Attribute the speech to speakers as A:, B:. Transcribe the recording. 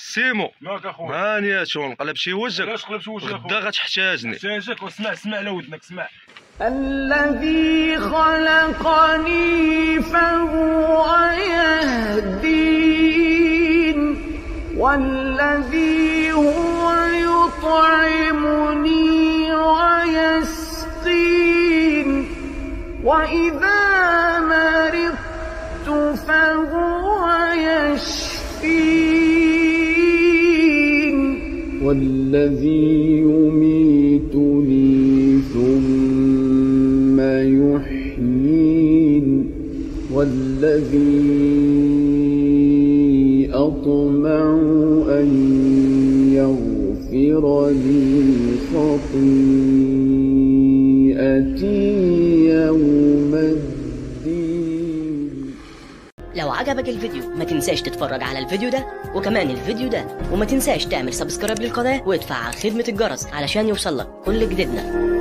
A: سيمو.
B: ماك أخويا.
A: هانية شو نقلب شي وجهك.
B: علاش قلبت وجهك؟
A: غدا غتحتاجني.
B: احتاجك واسمع اسمع على ودنك اسمع.
C: الذي خلقني فهو يهدين والذي هو يطعمني ويسقين. وإذا مرضت فهو والذي يميتني ثم يحيين والذي أطمع أن يغفر لي خطيئتي يوم الدين.
D: لو عجبك الفيديو ما تنساش تتفرج على الفيديو ده وكمان الفيديو ده وما تنساش تعمل سبسكرايب للقناة وادفع خدمة الجرس علشان يوصلك كل جديدنا.